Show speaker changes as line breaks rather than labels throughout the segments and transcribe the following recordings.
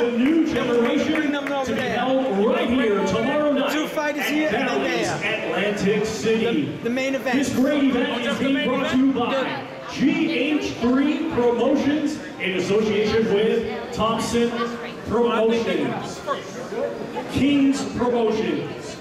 The new generation to be held right here tomorrow night.
Two fighters here then there.
Atlantic City.
The, the main event.
This great event oh, is being brought to you by GH3 Promotions in association with Thompson Promotions, Kings Promotions,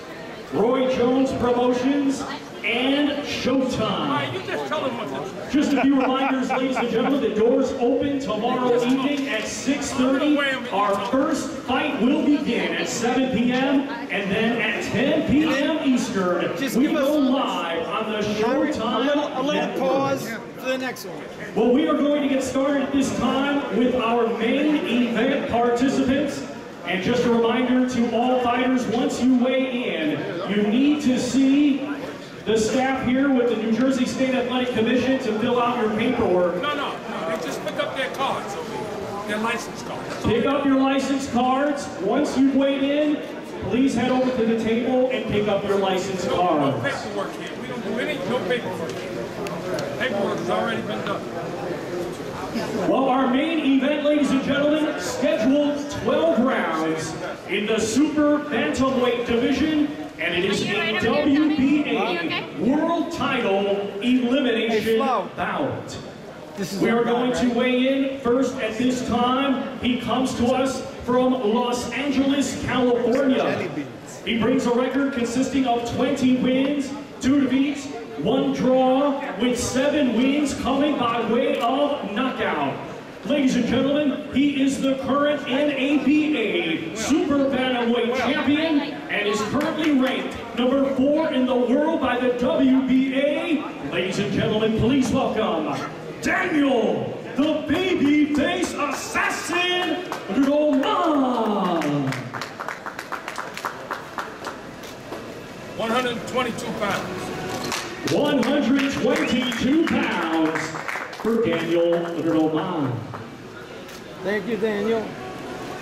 Roy Jones Promotions, and Showtime.
You just tell them what.
Just a few reminders, ladies and gentlemen, the doors open tomorrow evening at 6.30. Our first fight will begin at 7 p.m. and then at 10 p.m. Eastern,
Just
we
give
go live on the
Larry,
Showtime
a little, a little pause for the next one.
Well, we are going to get started this time with our main event participants. And just a reminder to all fighters, once you weigh in, you need to see the staff here with the New Jersey State Athletic Commission to fill out your paperwork.
No, no, no. They just pick up their cards their license cards.
Pick up your license cards. Once you've weighed in, please head over to the table and pick up your license
No, no
cards.
paperwork here. We don't do any, no paperwork here. Paperwork has already been done.
Well, our main event, ladies and gentlemen, scheduled 12 rounds in the super bantamweight division, and it is
Are
a
right over there, Tommy? Are you
WBA
okay?
World Title Elimination
Flo.
bout.
This is
We are
guy,
going to weigh in first at this time. He comes to us from Los Angeles, California. He brings a record consisting of 20 wins, two defeats, one draw, with seven wins coming by way of knockout. Ladies and gentlemen, he is the current NABA Super Bantamweight champion and is currently ranked number four in the world by the WBA. Ladies and gentlemen, please welcome Daniel, the babyface assassin, Roman.
122 pounds.
122 pounds for Daniel Roman.
Thank you, Daniel.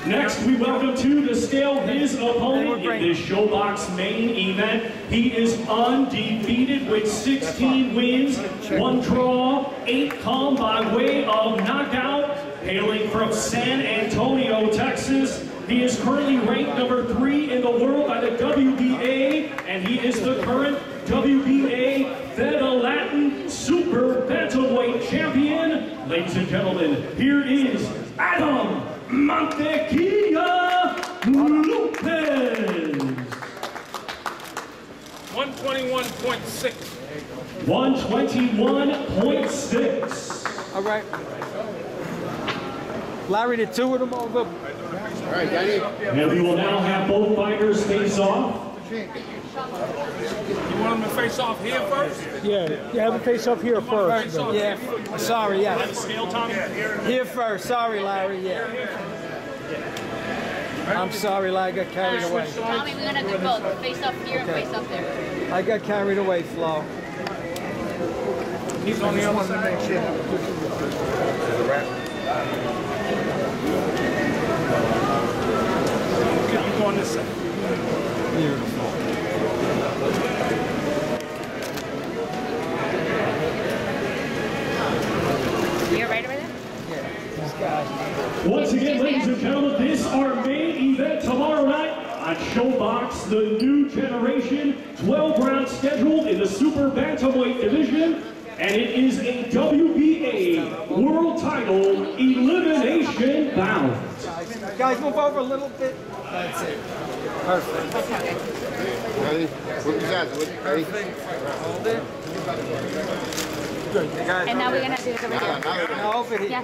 Next, we welcome to the scale his opponent in this ShoBox main event. He is undefeated with 16 wins, one draw, eight come by way of knockout. Hailing from San Antonio, Texas, he is currently ranked number three in the world by the WBA, and he is the current WBA Fedelatin Super Bantamweight Champion. Ladies and gentlemen, here is Adam Mantequilla Lopez.
121.6.
121.6.
All right. Larry, the two of them over. All right, Danny.
And we will now have both fighters face off.
You want them to face off here first?
Yeah, you have a face off here first.
Face off
Yeah,
here first.
sorry, yeah.
Scale, Tommy.
Here first. Sorry, Larry, yeah. I'm sorry, Larry, I got carried away.
Tommy, we're gonna do both. Face up here and face up there.
I got carried away, Flo.
He's on the other side. Okay, you go on this side.
You're right over there?
This guy.
Once again, ladies and gentlemen, this our main event tomorrow night on ShoBox, the new generation, 12 rounds scheduled in the Super Bantamweight division, and it is a WBA World Title Elimination Bout.
Guys, move over a little bit. That's it. Perfect.
Ready? What you got? Ready?
Hold it. Good.
And now we're gonna do it over there.
now over here.
Yeah.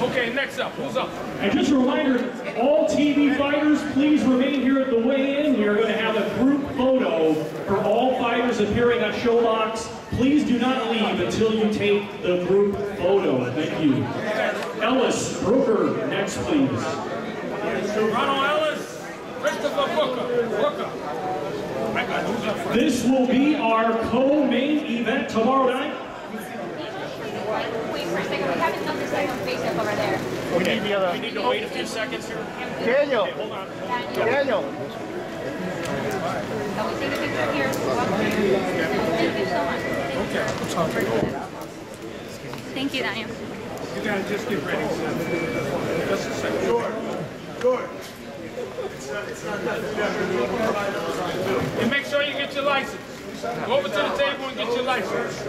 Okay, next up. Who's up?
And just a reminder, all TV fighters, please remain here at the weigh-in. We are going to have a group photo for all fighters appearing on ShoBox. Please do not leave until you take the group photo. Thank you. Ellis Brooker, next please.
Ronald Ellis. Christopher Booker. Booker. I got who's up first?
This will be our co-main event tomorrow night.
Wait for a second. We haven't done the second face up over there.
We need the other.
We need to wait a few seconds here.
Daniel,
Hold on.
Daniel.
Can we take a picture here? Thank you so much.
Okay.
Thank Thank you, Daniel.
You gotta just get ready. Just a second. George, George. And make sure you get your license. Go over to the table and get your license.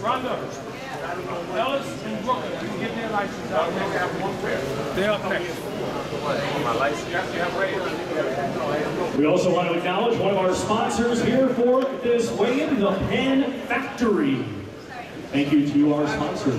Rhonda, Ellis and Brooker, you get their license out. They're up next.
We also want to acknowledge one of our sponsors here for this weigh-in, the Pen Factory. Thank you to our sponsor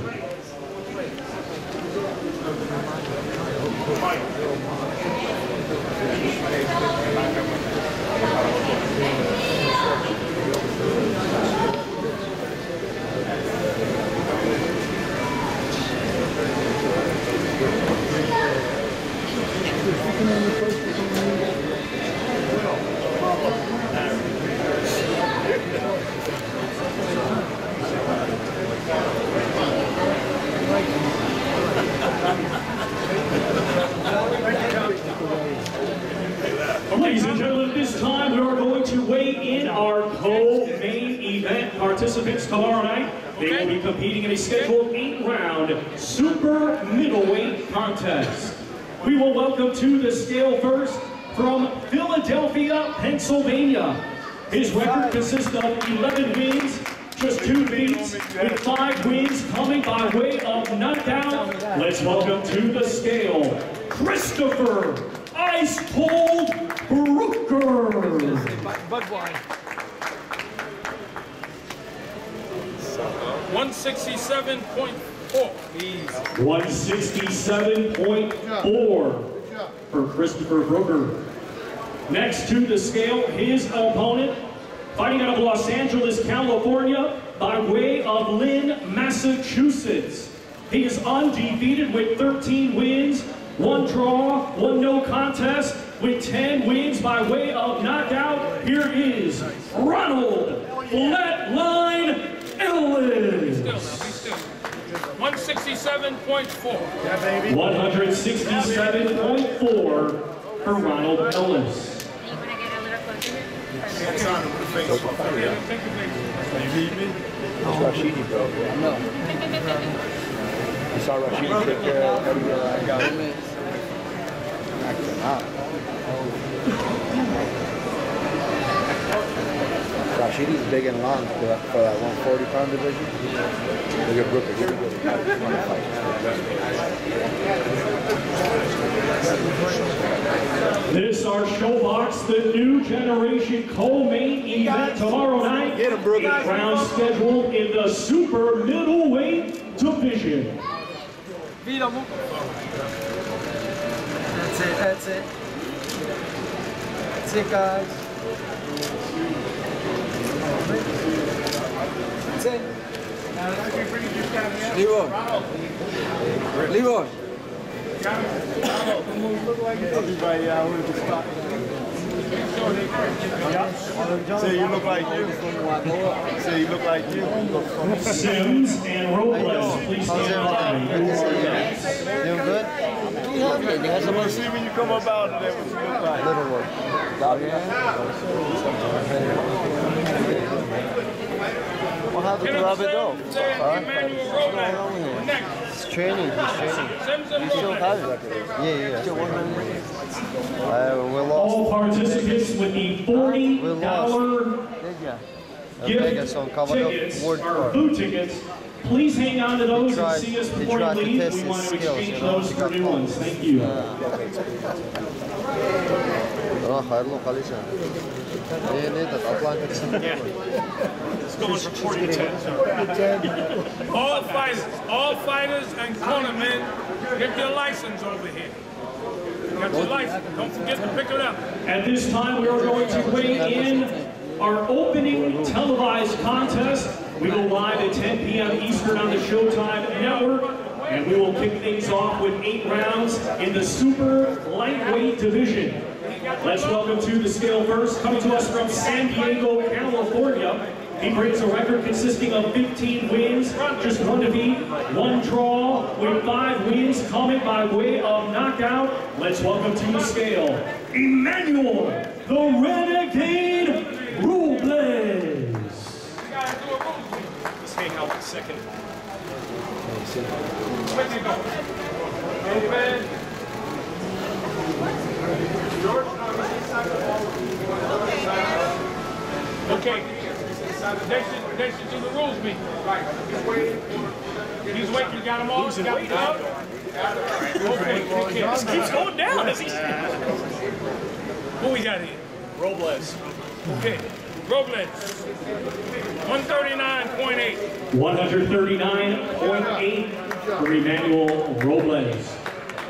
and gentlemen, at this time we are going to weigh in our co-main event participants tomorrow night. They will be competing in a scheduled eight-round super middleweight contest. We will welcome to the scale first from Philadelphia, Pennsylvania. His record consists of 11 wins, just two defeats, with five wins coming by way of knockout. Let's welcome to the scale, Christopher Ice Cold Brooker.
Budweiser.
167.4.
167.4 for Christopher Brooker. Next to the scale, his opponent, fighting out of Los Angeles, California, by way of Lynn, Massachusetts. He is undefeated with 13 wins, one draw, one no contest, with 10 wins by way of knockout. Here is Ronald Flatline Ellis.
Still, now, be 167.4.
167.4 for Ronald Ellis.
You want to get a little closer
Take your face.
Rashidi, bro. No. You saw Rashidi take care of every other guy. Acting out. Rashidi's big and long for that, for that 140 pound division. Look at Brooker. He's a good guy. He's gonna fight.
This our ShoBox, the new generation co-main event tomorrow night.
Get him, Brooke.
Eight rounds scheduled in the super middleweight division.
That's it, that's it. That's it, guys. That's it. Leroy. Leroy.
Everybody out with the stock. Say you look like you. Say you look like you.
Sims and Robles, please stand by.
Doing good? I want to see when you come up out of there what you look like. Little work. What happened
Get
to
him,
Robert
Sam,
Doe?
Sam Emmanuel Robles. Next.
It's training, he's training.
Sims
You still
Robles.
have it? Yeah, yeah. Still Uh, we lost.
All participants with the $40
Vegas
gift
on covered up
tickets,
word
or food tickets, please hang on to those and see us
they
before you leave. We want to
skills,
exchange
you know,
those for new
caught.
ones. Thank you.
Ah. Ah, it's going for 40
all fighters, all fighters and corner men, get your license over here. Get your license. Don't forget to pick it up.
At this time, we are going to weigh in our opening televised contest. We go live at 10 p.m. Eastern on the Showtime Network and we will kick things off with eight rounds in the super lightweight division. Let's welcome to the scale first, coming to us from San Diego, California. He brings a record consisting of 15 wins, just one defeat, one draw, with five wins coming by way of knockout. Let's welcome to the scale, Emmanuel, the Renegade Robles.
Let's hang out a second.
Okay. They should do the rules meeting. Right. He's waiting. You got them all? You got them out? Okay, take.
This keeps going down.
Who we got here?
Robles.
Okay. Robles. 139.8.
139.8 for Emmanuel Robles.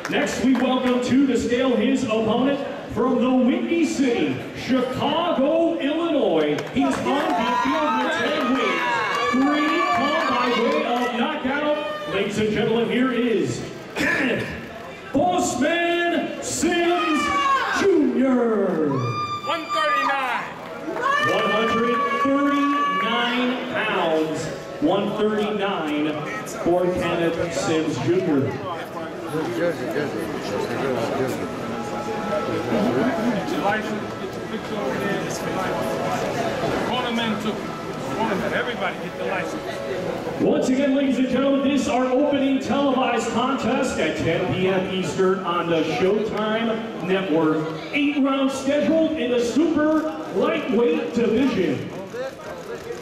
Next, we welcome to the scale his opponent from the Windy City, Chicago, Illinois. He's on the field with 10 wins. Three come by way of knockout. Ladies and gentlemen, here is Kenneth Bossman Sims Jr.
139.
139 pounds, 139 for Kenneth Sims Jr. Once again, ladies and gentlemen, this is our opening televised contest at 10 p.m. Eastern on the Showtime Network. Eight rounds scheduled in the super lightweight division.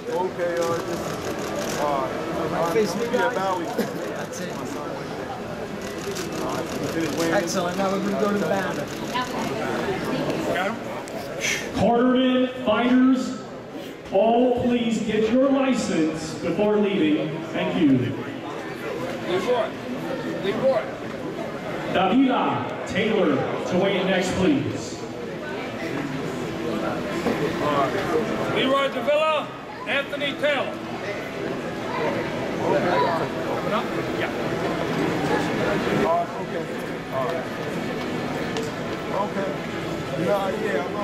Okay, uh, just, uh,
Face me,
yeah,
guys. That's it.
Finish weighing in.
Excellent. Now we're going to go to the band.
Got him?
Carterman fighters, all please get your license before leaving. Thank you.
Leroy. Leroy.
Davila Taylor to weigh in next, please.
Leroy Davila. Anthony Taylor. Open up? Yeah.
Okay. Uh, okay. Nah, yeah, I'm,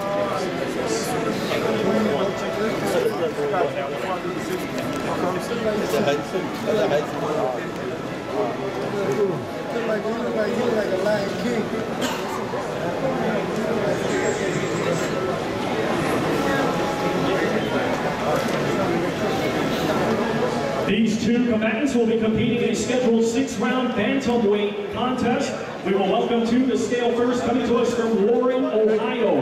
like, like a lion king.
These two combatants will be competing in a scheduled six-round bantamweight contest. We will welcome to the scale first, coming to us from Warren, Ohio.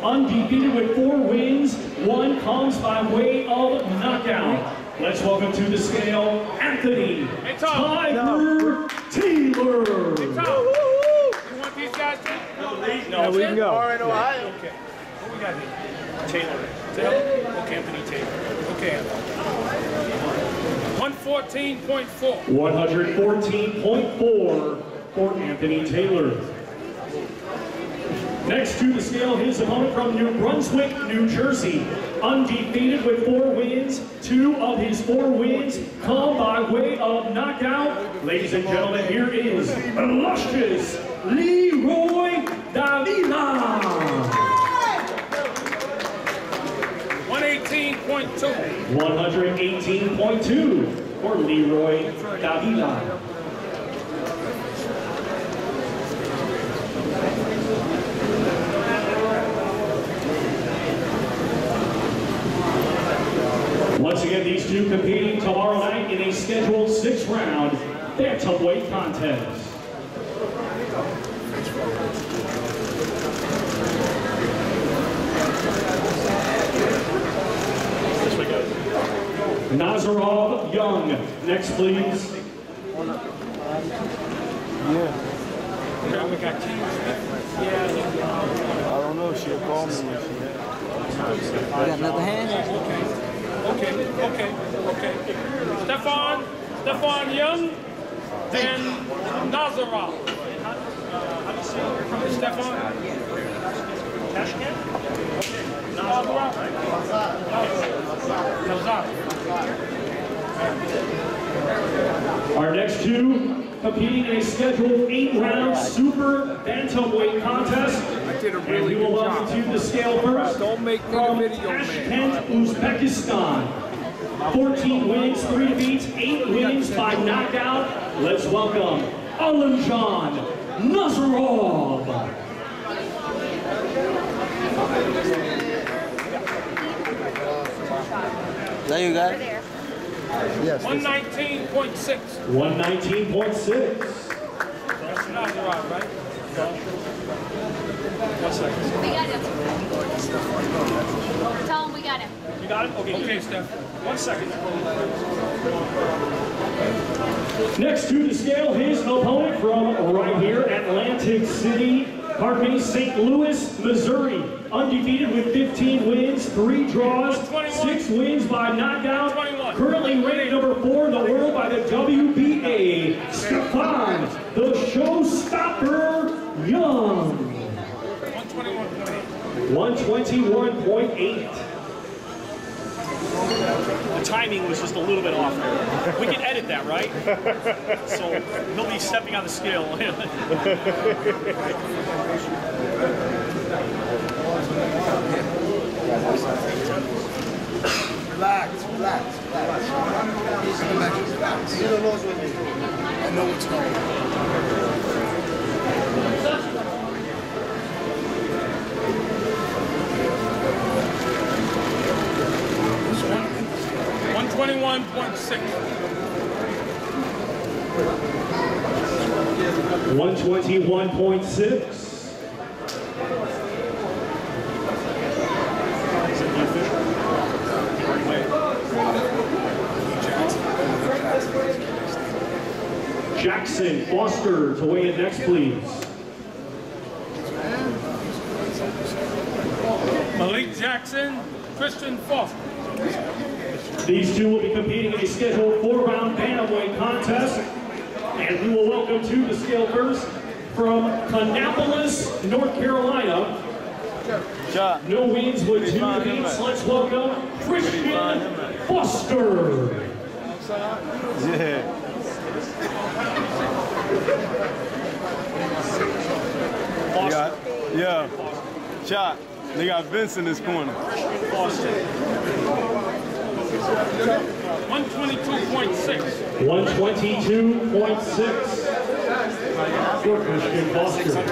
Undefeated with four wins, one comes by way of knockout. Let's welcome to the scale, Anthony
Hey,
Tiger Taylor.
Tom. You want these guys too?
No,
we can go.
Warren, Ohio.
Okay. What we got here?
Taylor.
Taylor?
Okay, Anthony Taylor.
Okay. 114.4.
114.4 for Anthony Taylor. Next to the scale, his opponent from New Brunswick, New Jersey. Undefeated with four wins. Two of his four wins come by way of knockout. Ladies and gentlemen, here is illustrious Leroy Davila.
118.2.
118.2 for Leroy Davila. Once again, these two competing tomorrow night in a scheduled six-round bantamweight contest.
This way goes.
Nazarov Young, next please.
We got King
I don't know, she'll call me when she
We got another hand?
Okay, okay, okay. Stefan, Stefan Young, and Nazarov. Stefan? Nazarov? Nazarov.
Our next two competing in a scheduled eight-round super bantamweight contest.
did a
And we will welcome to the scale first
Don't make me
from
the video man.
Tashkent, Uzbekistan. 14 wins, 3 defeats, 8 wins by knockout. Let's welcome Alimjan Nazarov.
Now you got it?
There.
Yes.
119.6.
119.6.
That's Nazarov, right?
One second.
We got him. Tell him we got him.
You got it? Okay.
Okay, Steph.
One second.
Next to the scale, his opponent from right here, Atlantic City, pardon me, St. Louis, Missouri. Undefeated with 15 wins, 3 draws, 6 wins by knockout.
21.
Currently ranked number 4 in the world by the WBA, Stefan, the Showstopper Young.
121.8.
121.8.
The timing was just a little bit off there. We can edit that, right? So he'll be stepping on the scale.
Relax, relax, relax. You don't know what's with me. I know what's going on.
One twenty-one point six.
121.6. Jackson Foster to weigh in next, please.
Malik Jackson, Christian Foster.
These two will be competing in a scheduled four-round bantamweight contest. And we will welcome to the scale first from Kannapolis, North Carolina. No wins with two defeats. Let's welcome Christian Foster.
You got, yeah. Shot. They got Vince in this corner.
One twenty-two point six.
122.6 for Christian Foster.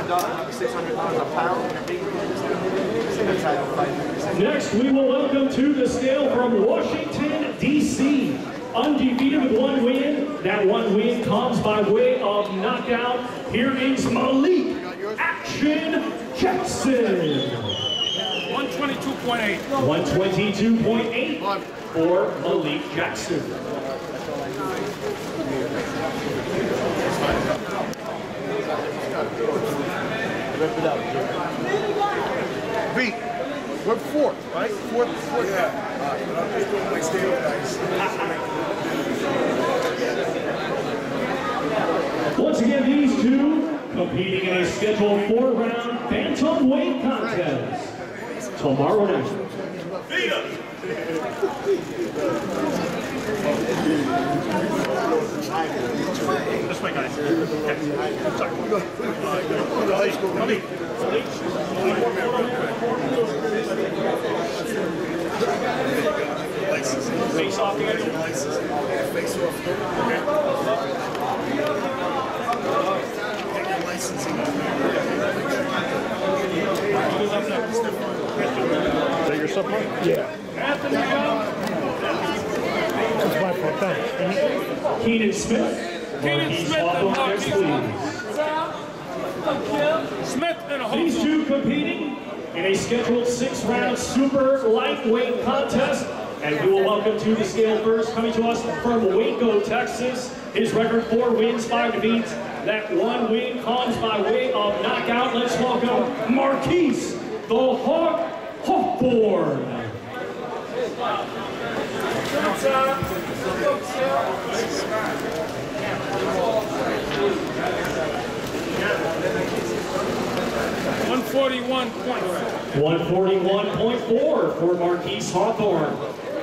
Next, we will welcome to the scale from Washington, D.C. Undefeated with one win. That one win comes by way of knockout. Here is Malik Action Jackson.
One twenty-two point eight.
122.8 for Malik Jackson.
rip it Beat. We're fourth, right? Fourth, fourth. Yeah.
Once again, these two competing in a scheduled four-round bantamweight contest tomorrow night.
This way, guys. Okay. Sorry. Face off, Daniel.
Take your supplement?
Anthony Young,
Keenan Smith.
Keenan Smith. Smith and a
These two competing in a scheduled six-round super lightweight contest. And we will welcome to the scale first, coming to us from Waco, Texas. His record, four wins, five defeats. That one win comes by way of knockout. Let's welcome Marquise, the Hawk
four.
141.4 for Marquise Hawthorne.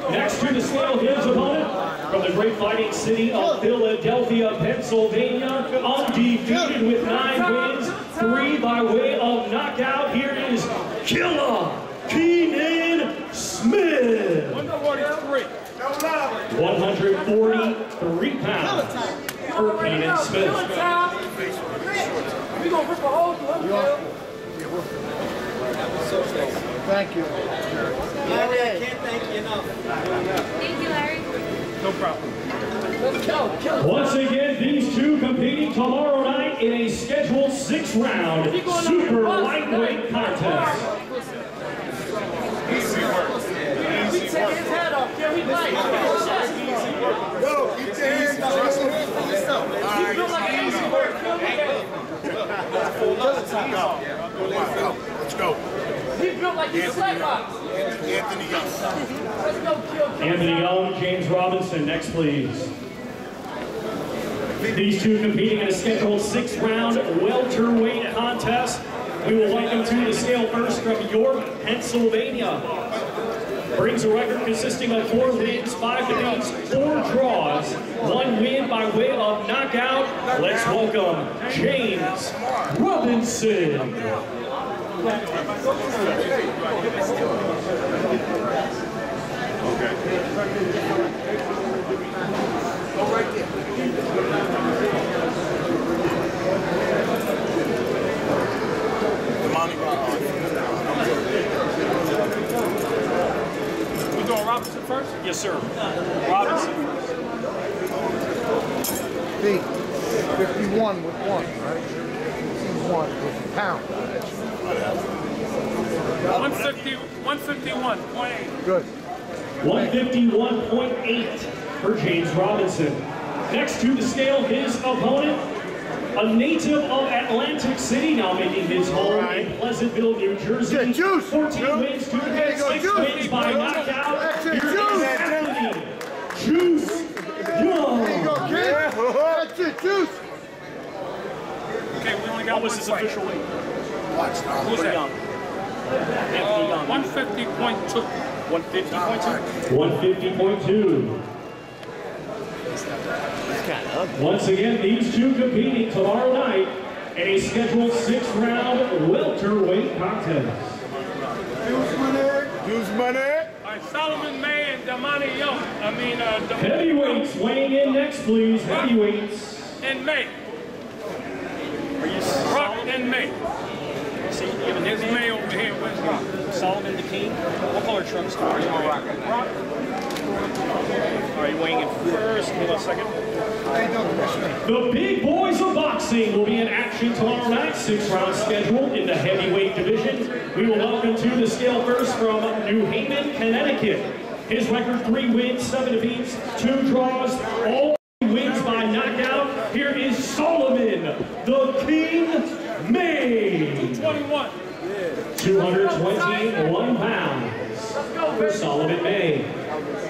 Next to the scale, his opponent from the great fighting city of Philadelphia, Pennsylvania, undefeated with nine wins, three by way of knockout. Here is Killer Keenan Smith. 143 pounds for Keenan Smith.
Thank you.
Larry, I can't thank you enough.
Thank you, Larry.
No problem.
Let's go, kill him.
Once again, these two competing tomorrow night in a scheduled six-round super lightweight contest. Easy work.
We take his head off, Kill. He might.
Yo, keep your hands up.
He feels like an easy work. Kill me.
Let's go.
He built like he's a black box.
Anthony Young.
Let's go, kill.
Anthony Young, James Robinson, next please. These two competing in a scheduled six-round welterweight contest. We will welcome to the scale first from York, Pennsylvania. Brings a record consisting of four wins, five defeats, four draws, one win by way of knockout. Let's welcome James Robinson.
Yes, sir. Robinson.
B, 51 with one, right? C1 with pound.
150, 151.8.
Good.
151.8 for James Robinson. Next to the scale, his opponent, a native of Atlantic City, now making his home in Pleasantville, New Jersey.
Yeah, Juice.
14
Juice.
wins, 2
There you
wins,
go,
6
Juice.
wins by knockout.
That's it,
Here is
Juice.
Anthony Juice
There you go, kid. That's it, juice.
Okay, we only got
What
got
was
one
his
fight.
official weight?
Watch now.
Who's that?
Young.
150.2.
150.2.
150.2. Once again, these two competing tomorrow night in a scheduled six-round welterweight contest.
Use money.
All right, Solomon May and Damani Young. I mean, uh,
Heavyweights weighing in next, please. Heavyweights.
and May.
Are you
Rock and May.
Have a?
May over here. Rock?
Solomon the King. What color trunks do you wear?
Rock.
All right, weighing in first. A second.
The big boys of boxing will be in action tomorrow night. Six-round schedule in the heavyweight division. We will welcome to the scale first from New Haven, Connecticut. His record, three wins, seven defeats, two draws, all wins by knockout. Here is Solomon, the King May.
21.
221 pounds for Solomon May.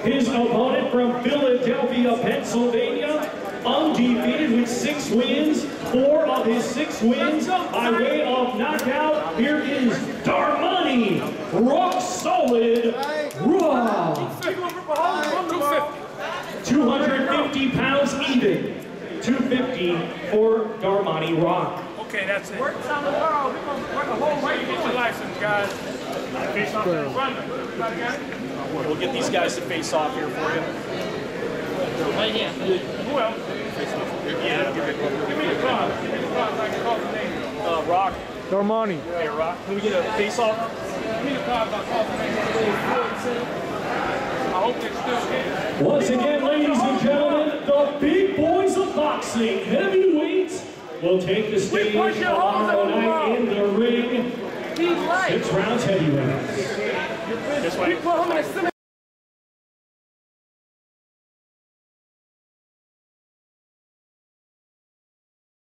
His opponent from Philadelphia, Pennsylvania, undefeated with six wins, four of his six wins by way of knockout. Here is Darmani, rock solid, raw.
We gonna rip a hole through him. 250.
250 pounds even. 250 for Darmani Rock.
Okay, that's it. Work on the world. We're gonna work a hole right. You get your license, guys. Face off that run. Everybody got it?
We'll get these guys to face off here for you.
Who else?
Yeah.
Give me the card. Give me the card so I can call the name.
Uh, Rock.
Darmani.
Hey, Rock. Can we get a face off?
Give me the card so I call the name. I hope they're still here.
Once again, ladies and gentlemen, the big boys of boxing, heavyweights, will take the stage
push your holes
tomorrow
in the
night in the ring. Six rounds heavyweights.
This way.